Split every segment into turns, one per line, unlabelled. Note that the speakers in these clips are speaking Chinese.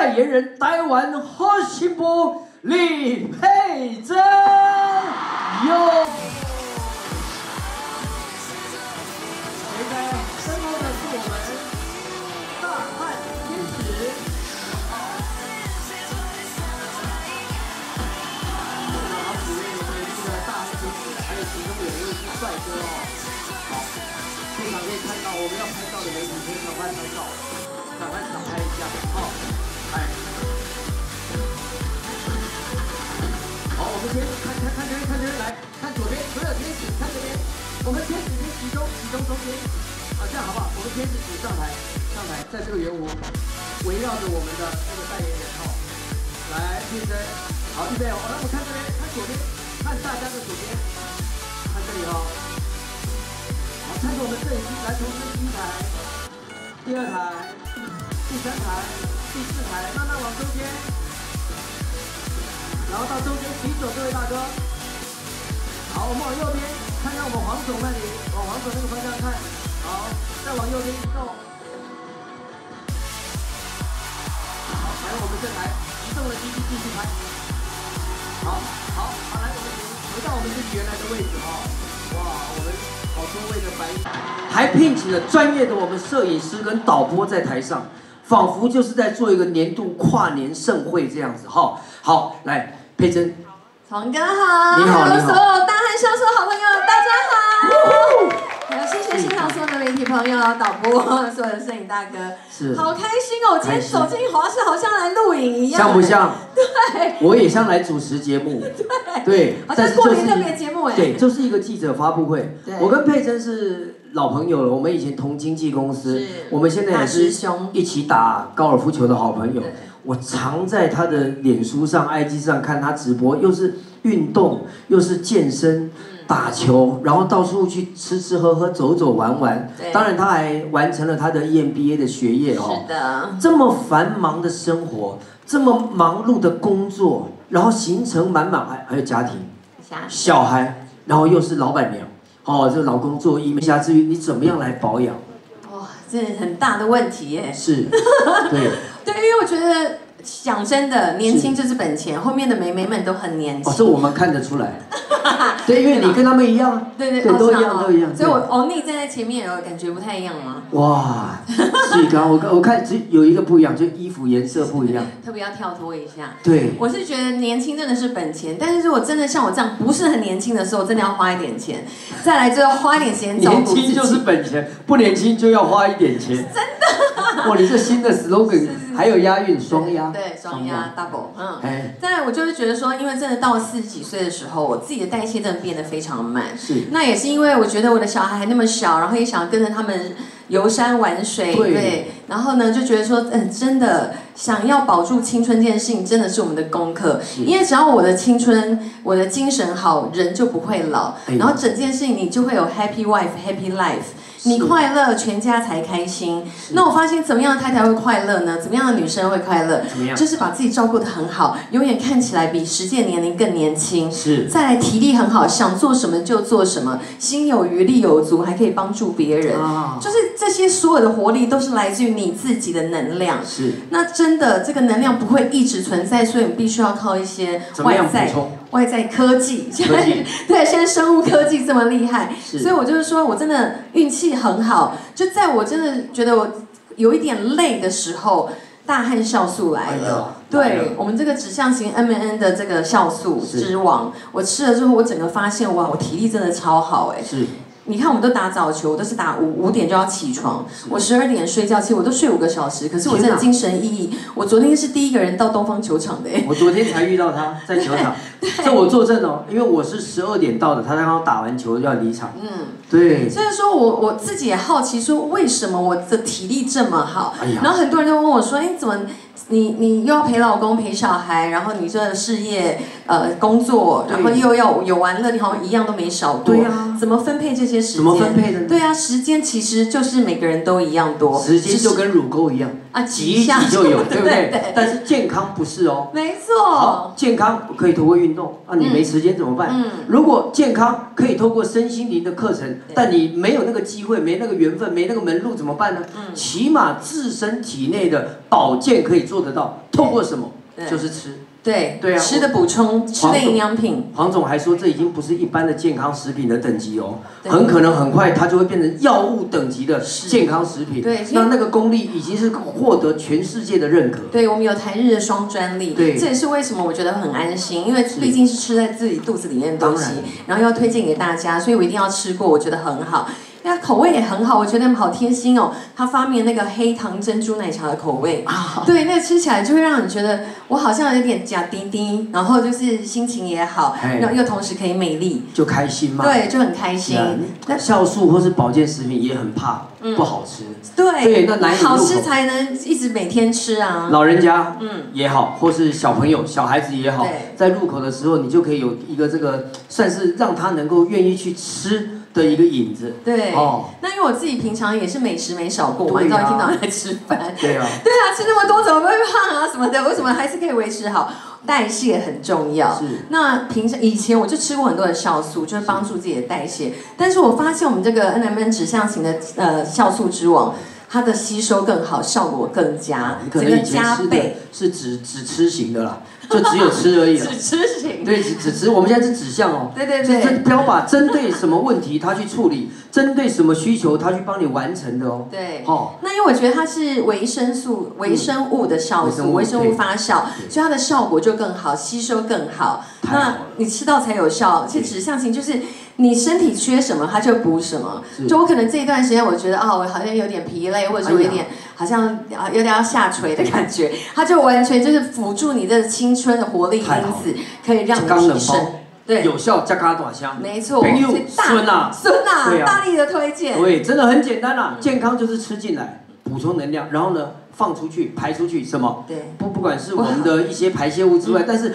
代言人台湾好媳妇李佩珍哟。现在身后的是我们大汉天使。好几位美丽的大汉天使，还有其中有一位是帅哥哦。现场可以看到我们要拍照的美女，可以赶快拍照，赶快抢拍一下，好，哎。好，我们先看看看这边，看这边，来看左边，所有天使看这边，我们天使先集中集中中间，啊，这样好不好？我们天使组上台，上台，在这个圆弧围绕着我们的这个代言人哦，来，变身，好，预备哦，来，我们看这边，看左边，看大家的左边，看这里哦，好，看着我们摄影机，来，同时第一台，第二台，第三台，第四排，慢慢往中间。然后到中间举手，各位大哥。好，我们往右边，看看我们黄总那里，往黄总那个方向看。好，再往右边移动。好，来我们这台移动的机器继续拍。好，好，好，来我们回到我们自己原来的位置哈。哇，我们好多位的白，还聘请了专业的我们摄影师跟导播在台上，仿佛就是在做一个年度跨年盛会这样子哈。好，来。佩珍，
童哥好，
你好，
所有大汉销售好朋友，大家好。谢谢现场所有的媒体朋友、导播、所有的摄影大哥，
是，
好开心哦！我今天走进华视，好像来录影一样，
像不像？
对，
我也像来主持节目，
对，
对，
好像过年特别节目哎，
对，就是一个记者发布会。
对，
我跟佩珍是老朋友了，我们以前同经纪公司，我们现在也是一起打高尔夫球的好朋友。我常在他的脸书上、IG 上看他直播，又是运动，又是健身、打球，然后到处去吃吃喝喝、走走玩玩。当然他还完成了他的 EMBA 的学业哦。
是的。
这么繁忙的生活，这么忙碌的工作，然后行程满满，还还有家庭、小孩，然后又是老板娘，哦，这老公做医，没下至于你怎么样来保养？
哇，这很大的问题耶。
是，对。
对，因为我觉得讲真的，年轻就是本钱，后面的美眉们都很年轻。
哦，这我们看得出来。对，因为你跟他们一样。
对对
对，都一样，都一样。
所以我欧尼站在前面，有感觉不太一样吗？
哇，所以刚我我看只有一个不一样，就衣服颜色不一样。
特别要跳脱一下。
对。
我是觉得年轻真的是本钱，但是如果真的像我这样不是很年轻的时候，真的要花一点钱，再来就要花一点时间。
年轻就是本钱，不年轻就要花一点钱。真
的。
哇，你这新的 slogan 还有押韵，双押。
对，双押 double，嗯。哎。再来，我就是觉得说，因为真的到了四十几岁的时候，我自己的代谢真的变得非常慢。
是。
那也是因为我觉得我的小孩还那么小，然后也想跟着他们游山玩水，对。然后呢，就觉得说，嗯，真的想要保住青春这件事情，真的是我们的功课。因为只要我的青春，我的精神好，人就不会老。然后整件事情，你就会有 happy wife, happy life。你快乐，全家才开心。那我发现，怎么样的太太会快乐呢？怎么样的女生会快乐？
怎么样？
就是把自己照顾的很好，永远看起来比实际年龄更年轻。
是。
再来，体力很好，想做什么就做什么，心有余力有足，还可以帮助别人。啊。就是这些所有的活力，都是来自于你自己的能量。
是。
那真的，这个能量不会一直存在，所以你必须要靠一些外在。外在科技，对，现在生物科技这么厉害，所以我就是说我真的运气很好，就在我真的觉得我有一点累的时候，大汉酵素来了，对我们这个指向型 M N 的这个酵素之王，我吃了之后，我整个发现哇，我体力真的超好哎。你看，我们都打早球，都是打五五点就要起床。我十二点睡觉，其实我都睡五个小时。可是我真的精神奕奕。我昨天是第一个人到东方球场的。
我昨天才遇到他 在球场，这我作证哦，因为我是十二点到的，他刚刚打完球要离场。嗯，对。
所以说我我自己也好奇，说为什么我的体力这么好？然后很多人就问我说：“哎，怎么？”你你又要陪老公陪小孩，然后你这事业呃工作，然后又要有玩乐，你好像一样都没少过。
对呀。
怎么分配这些时间？
怎么分配的？
对啊，时间其实就是每个人都一样多。
时间就跟乳沟一样啊，挤一挤就有，对不对？但是健康不是哦。
没错。
健康可以通过运动啊，你没时间怎么办？嗯。如果健康可以通过身心灵的课程，但你没有那个机会，没那个缘分，没那个门路怎么办呢？嗯。起码自身体内的保健可以做得到。透过什么？就是吃。
对对啊，吃的补充，吃的营养品。
黄总还说，这已经不是一般的健康食品的等级哦，很可能很快它就会变成药物等级的健康食品。对，那那个功力已经是获得全世界的认可。
对，我们有台日的双专利。对，这也是为什么我觉得很安心，因为毕竟是吃在自己肚子里面的东西，然后要推荐给大家，所以我一定要吃过，我觉得很好。那口味也很好，我觉得好贴心哦。他发明那个黑糖珍珠奶茶的口味，对，那吃起来就会让你觉得我好像有点假滴滴，然后就是心情也好，然后又同时可以美丽，
就开心嘛。
对，就很开心。
那酵素或是保健食品也很怕不好吃。
对，对，那难好吃才能一直每天吃啊。
老人家嗯也好，或是小朋友、小孩子也好，在入口的时候，你就可以有一个这个算是让他能够愿意去吃。的一个影子，
对，哦，那因为我自己平常也是美食没少过嘛，一早一天在吃饭，
对啊，
对啊，吃那么多怎么会胖啊什么的？为什么还是可以维持好？代谢很重要。是，那平常以前我就吃过很多的酵素，就是帮助自己的代谢，但是我发现我们这个 N M N 指向型的呃酵素之王。它的吸收更好，效果更佳，
整个加倍。是只只吃型的啦，就只有吃而已
只吃型。
对，只只吃。我们现在是指向哦。
对对对。
这标靶针对什么问题，它去处理；针对什么需求，它去帮你完成的哦。
对。哦。那因为我觉得它是维生素、微生物的酵素，微生物发酵，所以它的效果就更好，吸收更好。那你吃到才有效。其实指向型就是。你身体缺什么，它就补什么。就我可能这一段时间，我觉得啊，我好像有点疲累，或者说有点好像啊有点要下垂的感觉，它就完全就是辅助你的青春的活力因子，可以让你提升。
对，有效加嘎短香。
没错。
孙呐，
孙呐，大力的推荐。
对，真的很简单啦，健康就是吃进来，补充能量，然后呢放出去，排出去，什么？对。不不管是我们的一些排泄物之外，但是。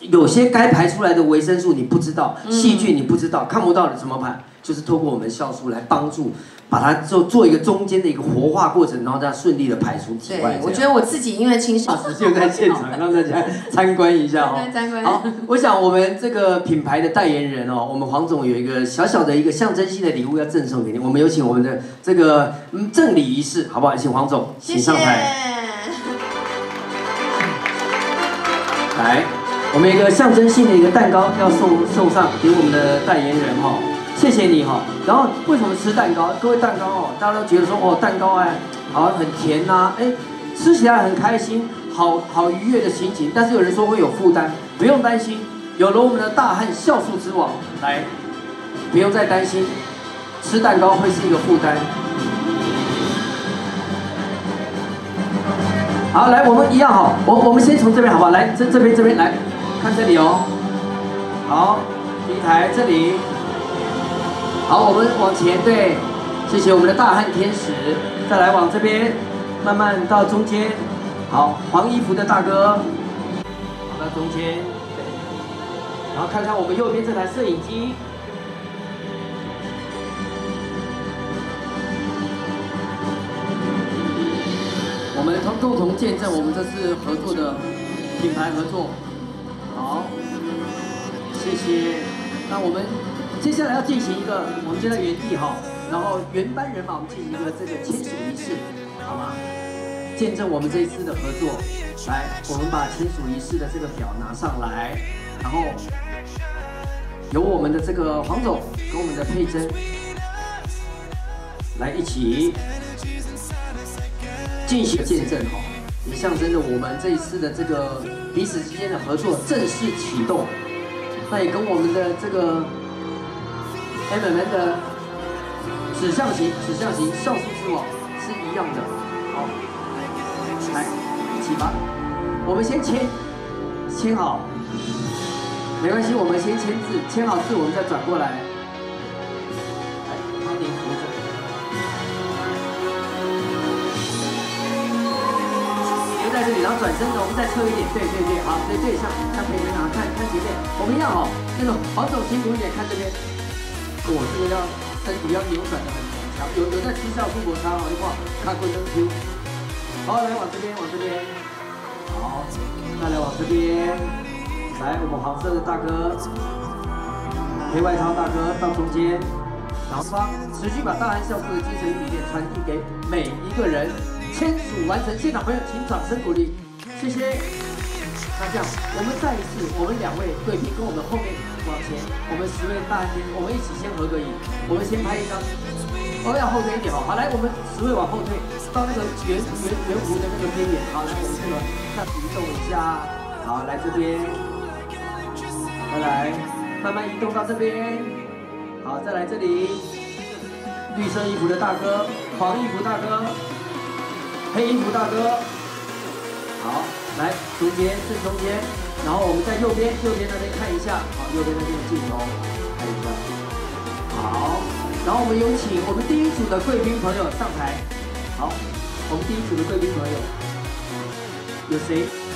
有些该排出来的维生素你不知道，细菌你不知道，看不到的怎么排？就是透过我们酵素来帮助，把它做做一个中间的一个活化过程，然后再顺利的排出体外。
我觉得我自己因为清
老师就在现场让大家参观一下哦。好，我想我们这个品牌的代言人哦，我们黄总有一个小小的一个象征性的礼物要赠送给你，我们有请我们的这个嗯赠礼仪式，好不好？请黄总请上台。来。我们一个象征性的一个蛋糕要送送上给我们的代言人哈，谢谢你哈。然后为什么吃蛋糕？各位蛋糕哦，大家都觉得说哦蛋糕哎，好像很甜呐，哎，吃起来很开心，好好愉悦的心情。但是有人说会有负担，不用担心，有了我们的大汉酵素之王来，不用再担心吃蛋糕会是一个负担。好，来我们一样哈，我我们先从这边好不好？来这这边这边来。看这里哦，好，第一台这里，好，我们往前对，谢谢我们的大汉天使，再来往这边，慢慢到中间，好，黄衣服的大哥，到中间，对，然后看看我们右边这台摄影机，我们同共同见证我们这次合作的品牌合作。好，谢谢。那我们接下来要进行一个，我们就在原地哈，然后原班人马，我们进行一个这个签署仪式，好吗？见证我们这一次的合作。来，我们把签署仪式的这个表拿上来，然后由我们的这个黄总跟我们的佩珍来一起进行见证哈。也象征着我们这一次的这个彼此之间的合作正式启动，那也跟我们的这个 M M 的指向型指向型酵素之王是一样的。好，来一起吧。我们先签，签好，没关系，我们先签字，签好字我们再转过来。然后转身的，我们再侧一点，对对对，好，对对，像像培根啊，看看前面，我们一样哦，那种黄总辛苦一点，看这边，我这个要身体要扭转的很强，有有在吃酵素摩擦哦，你看，看过灯 Q，好，来往这边，往这边，好，再来往这边，来我们黄色的大哥，黑外套大哥到中间，然后方持续把大汉酵素的精神理念传递给每一个人。签署完成，现场朋友请掌声鼓励。谢谢。那这样，我们再一次，我们两位贵宾跟我们后面往前，我们十位大宾，我们一起先合个影，我们先拍一张。哦，要后退一点哦。好，来，我们十位往后退，到那个圆圆圆弧的那个边缘。好，来，我们这个再移动一下。好，来这边，再来，慢慢移动到这边。好，再来这里，绿色衣服的大哥，黄衣服大哥，黑衣服大哥。好，来中间正中间，然后我们在右边右边那边看一下。好，右边那边的镜头看一下。好。然后我们有请我们第一组的贵宾朋友上台。好，我们第一组的贵宾朋友有谁？